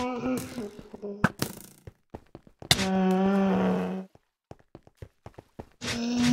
Mmm. -hmm.